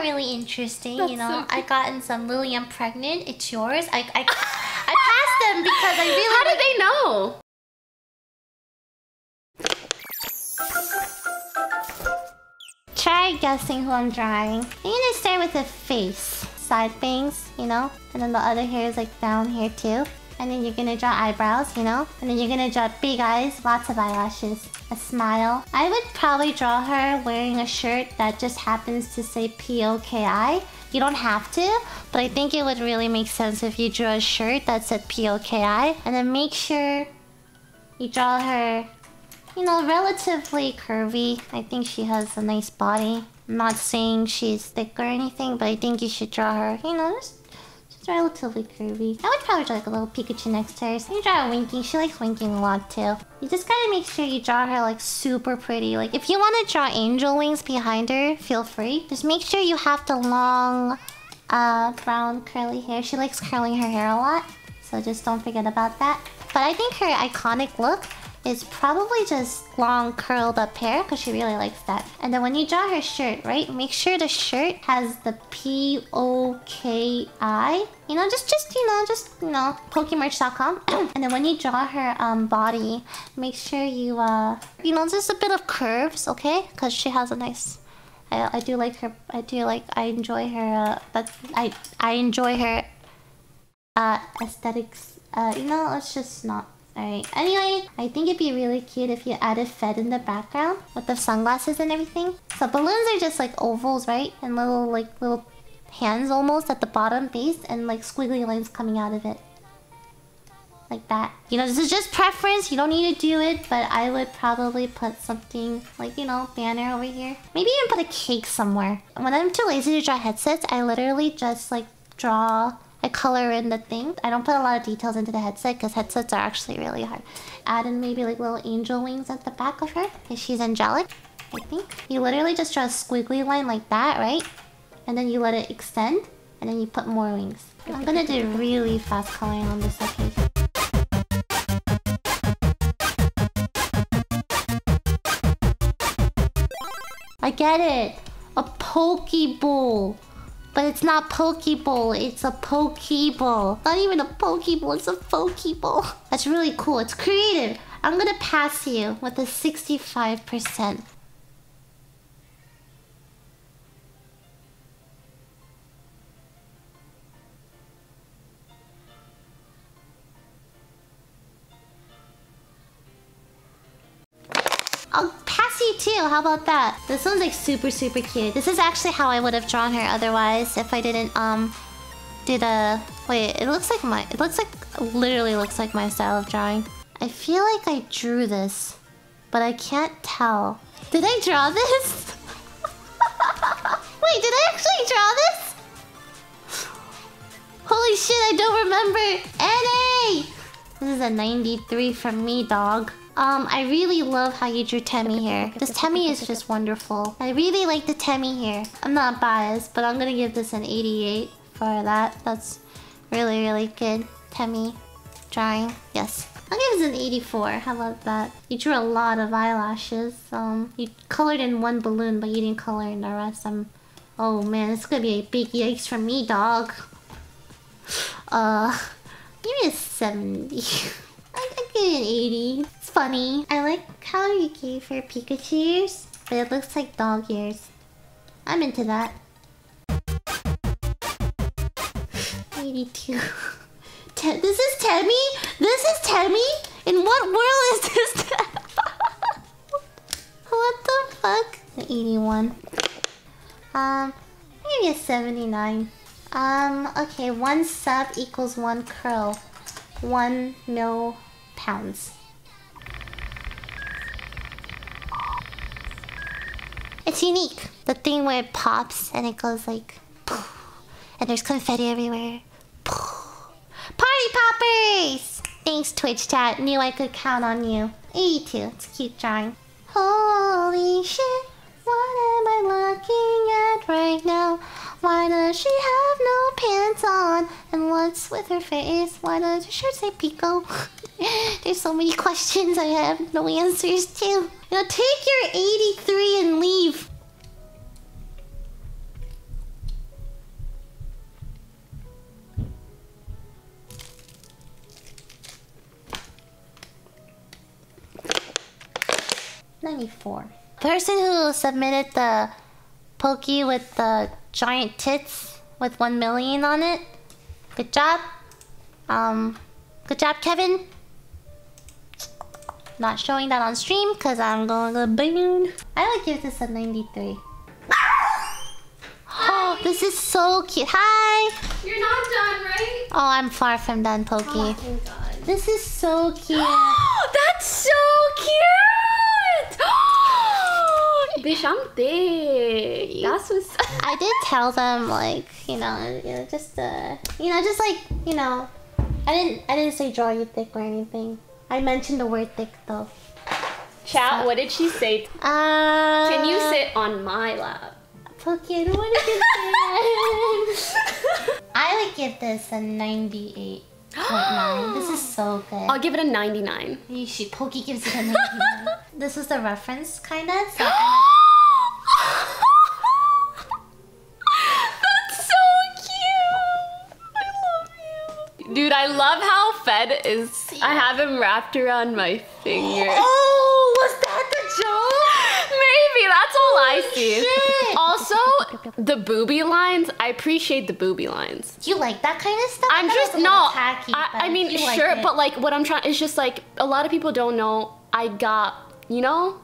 are really interesting. you know, I gotten some Lily, I'm pregnant. It's yours. I I, I passed them because I really. How did they know? Try guessing who I'm drawing. I'm gonna start with the face, side bangs, you know, and then the other hair is like down here too. And then you're gonna draw eyebrows, you know, and then you're gonna draw big eyes, lots of eyelashes, a smile. I would probably draw her wearing a shirt that just happens to say P-O-K-I. You don't have to, but I think it would really make sense if you drew a shirt that said P-O-K-I. And then make sure you draw her you know, relatively curvy. I think she has a nice body. I'm not saying she's thick or anything, but I think you should draw her, you know, just, just relatively curvy. I would probably draw like a little Pikachu next to her. So you draw a Winky. She likes winking a lot too. You just gotta make sure you draw her like super pretty. Like if you want to draw angel wings behind her, feel free. Just make sure you have the long, uh, brown curly hair. She likes curling her hair a lot. So just don't forget about that. But I think her iconic look is probably just long curled up hair because she really likes that. And then when you draw her shirt, right, make sure the shirt has the P O K I. You know, just just you know, just you know, Pokemerch.com. and then when you draw her um body, make sure you uh you know just a bit of curves, okay? Because she has a nice. I, I do like her. I do like. I enjoy her. Uh, but I I enjoy her. Uh, aesthetics. Uh, you know, it's just not Alright, anyway, I think it'd be really cute if you added Fed in the background with the sunglasses and everything. So balloons are just like ovals, right? And little like little hands almost at the bottom base and like squiggly lines coming out of it. Like that. You know, this is just preference. You don't need to do it, but I would probably put something like, you know, banner over here. Maybe even put a cake somewhere. When I'm too lazy to draw headsets, I literally just like draw I color in the thing. I don't put a lot of details into the headset because headsets are actually really hard. Add in maybe like little angel wings at the back of her because she's angelic, I think. You literally just draw a squiggly line like that, right? And then you let it extend and then you put more wings. I'm gonna do really fast coloring on this occasion. I get it! A Pokeball! But it's not Pokeball, it's a Pokeball. Not even a Pokeball, it's a Pokeball. That's really cool, it's creative. I'm gonna pass you with a 65%. I'll you too. How about that? This one's like super, super cute. This is actually how I would have drawn her otherwise if I didn't, um, do the... Wait, it looks like my... It looks like... Literally looks like my style of drawing. I feel like I drew this, but I can't tell. Did I draw this? Wait, did I actually draw this? Holy shit, I don't remember. NA! This is a 93 from me, dog. Um, I really love how you drew Temmie here. This Temmie is just wonderful. I really like the Temmie here. I'm not biased, but I'm gonna give this an 88 for that. That's really, really good. Temmie drawing. Yes. I'll give this an 84. How about that? You drew a lot of eyelashes. Um, you colored in one balloon, but you didn't color in the rest. I'm... Oh man, it's gonna be a big yikes for me, dog. Uh, give me a 70. I, I give an 80 It's funny. I like how you gave her Pikachu ears, but it looks like dog ears. I'm into that. 82. this is Temmie? This is Temmie? In what world is this? what the fuck? 81. Um, maybe a 79. Um, okay, one sub equals one curl. One mil pounds. It's unique. The thing where it pops and it goes like... And there's confetti everywhere. Party poppers! Thanks, Twitch chat. Knew I could count on you. 82. It's cute drawing. Holy shit. What am I looking at right now? Why does she have no pants on? And what's with her face? Why does her shirt say Pico? There's so many questions I have no answers to. Now take your 83 and leave. Ninety-four. Person who submitted the Poki with the giant tits with 1 million on it. Good job. Um, good job, Kevin. Not showing that on stream because I'm going to boon. I would give this a 93. Oh, this is so cute. Hi. You're not done, right? Oh, I'm far from done, Poki. Oh. This is so cute. That's so cute! Thick. That's what's. I did tell them like, you know, you know, just uh, you know, just like, you know, I didn't I didn't say draw you thick or anything. I mentioned the word thick though. Chat, what did she say? Uh Can you sit on my lap? Poki, I don't want to get that. I would give this a 98.9. this is so good. I'll give it a 99. You should. Poki gives it a 99. this was the reference, kinda. So I love how Fed is. I have him wrapped around my finger. Oh, was that the joke? Maybe that's all I see. shit. Also, the booby lines. I appreciate the booby lines. You like that kind of stuff? I'm I thought it just no. tacky, I, I mean, you like sure, but like what I'm trying. It's just like a lot of people don't know. I got you know.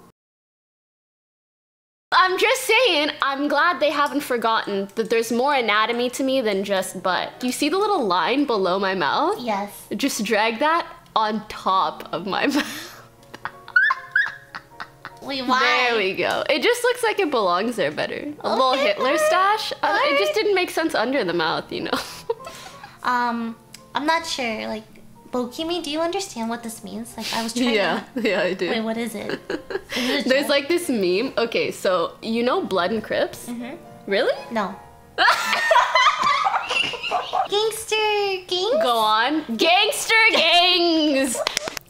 I'm just saying, I'm glad they haven't forgotten that there's more anatomy to me than just butt. Do you see the little line below my mouth? yes. Just drag that on top of my mouth. Wait, why? There we go. It just looks like it belongs there better. A little Hitler stash. Uh, it just didn't make sense under the mouth, you know. Um, I'm not sure. Like, Bokimi, do you understand what this means? Like, I was trying to- yeah, yeah, I do. Wait, what is it? Is it There's like this meme. Okay, so you know Blood and Crips? Mhm. Really? No. Gangster gang? Go on. Gangster gangs!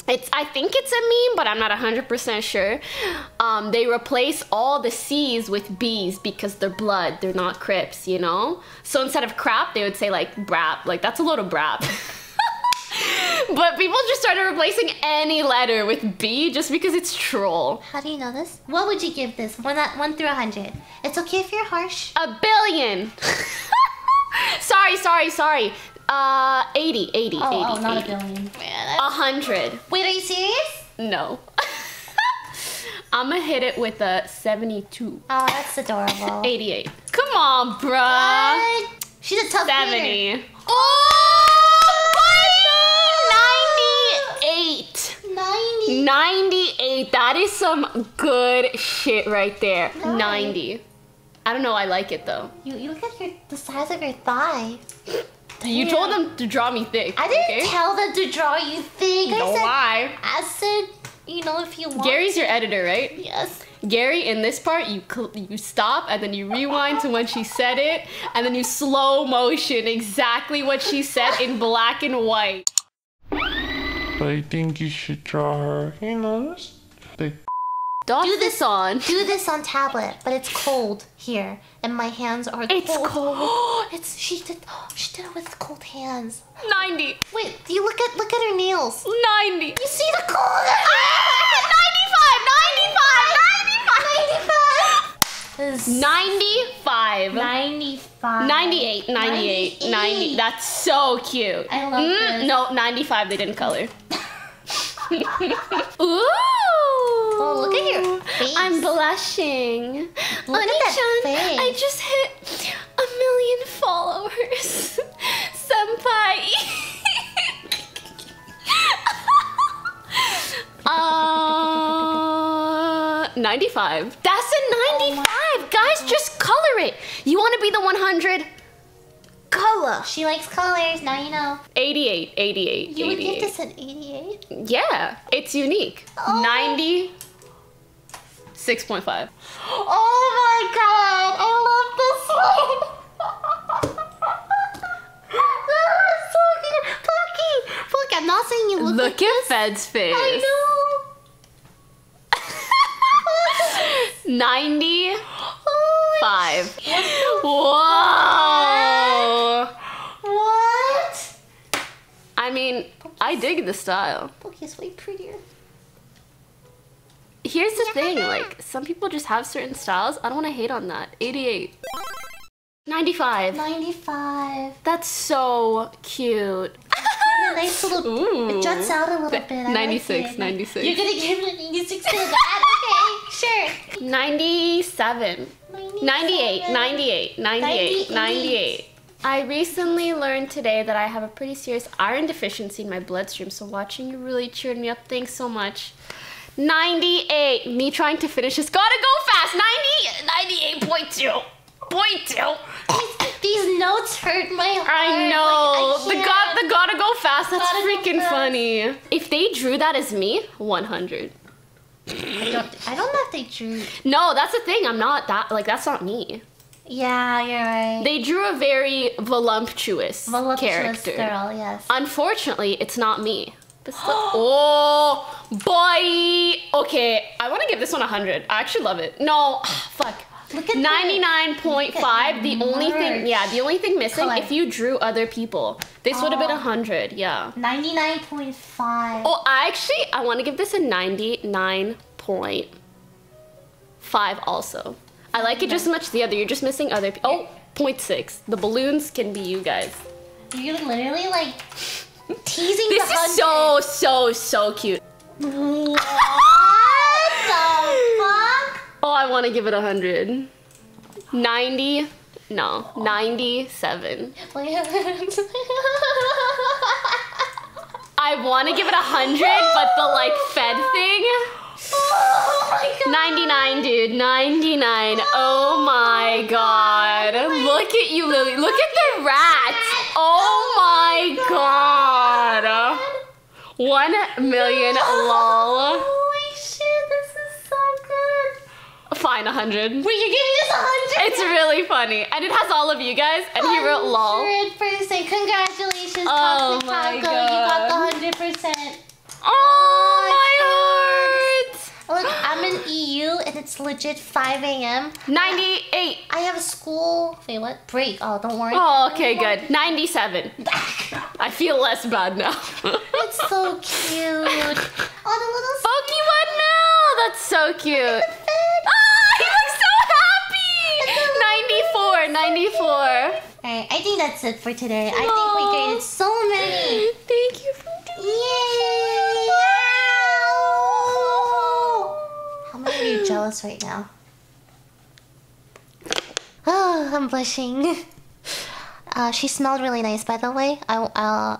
It's I think it's a meme, but I'm not 100% sure. Um, they replace all the C's with B's because they're blood, they're not Crips, you know? So instead of crap, they would say like brap. Like that's a load of brap. But people just started replacing any letter with B just because it's troll. How do you know this? What would you give this? One, one through a hundred. It's okay if you're harsh. A billion. sorry, sorry, sorry. Uh, 80, 80, Oh, 80, oh, not 80. a billion. A hundred. Wait, are you serious? No. I'm gonna hit it with a 72. Oh, that's adorable. 88. Come on, bruh. What? She's a tough hater. 70. Oh! 98. 90. 98. That is some good shit right there. Nice. 90. I don't know. I like it though. You, you look at your, the size of your thigh. You told them to draw me thick. I didn't okay? tell them to draw you thick. I No said, lie. I said, you know, if you want. Gary's your editor, right? Yes. Gary, in this part, you you stop and then you rewind to when she said it, and then you slow motion exactly what she said in black and white. I think you should draw her. You know, this big Doff Do this this- on. Do this on tablet, but it's cold here, and my hands are It's cold. cold. it's she did she did it with cold hands. 90. Wait, do you look at look at her nails? 90. You see the cold? Ah, 95, 95, 95. 95. 95. 95. 98, 98, 90. That's so cute. I love Mm, this. No, 95, they didn't color. Ooh. Oh, look at your face. I'm blushing. Look at that face. I just hit a million followers. Senpai. uh, 95. That's a 95. Guys, just color it. You want to be the 100? Color. She likes colors. Now you know. 88, 88, You would give this an 88. Yeah, it's unique. Oh. 90, 6.5. Oh my god! I love this one. that was so good. Pookie, Pookie. I'm not saying you look. Look at Fed's face. I know. 95. Oh, Whoa. what? I dig the style. Pookie's way prettier. here's the thing, like some people just have certain styles. I don't want to hate on that. 88. 95. 95. That's so cute. a nice little. Ooh. It juts out a little bit. I 96, it. 96. You're gonna give it 96 to that? okay, sure. 97. 98, 98, 98, 98. 98. I recently learned today that I have a pretty serious iron deficiency in my bloodstream, so watching you really cheered me up. Thanks so much. 98. Me trying to finish this. Gotta go fast. 90, 98.2. Point two. These, these notes hurt my heart. I know. Like, I the got the gotta go fast. That's Gotta freaking fast. funny. If they drew that as me, 100. I don't, I don't know if they drew. No, that's the thing. I'm not that like that's not me. Yeah, you're right. They drew a very voluptuous, Voluptuous character. girl, yes. Unfortunately, it's not me. Still- oh boy. Okay, I want to give this one 100. I actually love it. No, fuck. Look at 99.5. The only thing, yeah, the only thing missing Color. if you drew other people. This would have been Oh. 100. Yeah. 99.5. Oh, I actually I want to give this a 99.5 also. I like it just as much as the other. You're just missing other people. Oh, 0.6. The balloons can be you guys. You're literally like teasing This the is so, so, so cute. What the fuck? Oh, I want to give it a 100. 90. No, 97. I want to give it a 100, but the like fed thing. Oh 99, dude. 99. Oh my oh god. Look at you, Lily. Look at the rats. Oh, oh my god. One million lol. Holy shit, this is so good. Fine, 100. Wait, you're giving us hundred? It's really funny. And it has all of you guys. And he wrote lol. Hundred percent. Congratulations, Oh Toxic Taco. You got the hundred percent. Oh, my heart. Look, I'm in EU and it's legit 5 a.m. 98. I have a school. Wait, what? Break. Oh, don't worry. Oh, okay, good. 97. I feel less bad now. It's so cute. Oh, the little Pokemon Mel! That's so cute. Ah, he looks so happy! 94, 94. Alright, I think that's it for today. I think we graded so many. Thank you for doing Yay! How right now? Oh, I'm blushing. Uh, she smelled really nice, by the way. I, uh,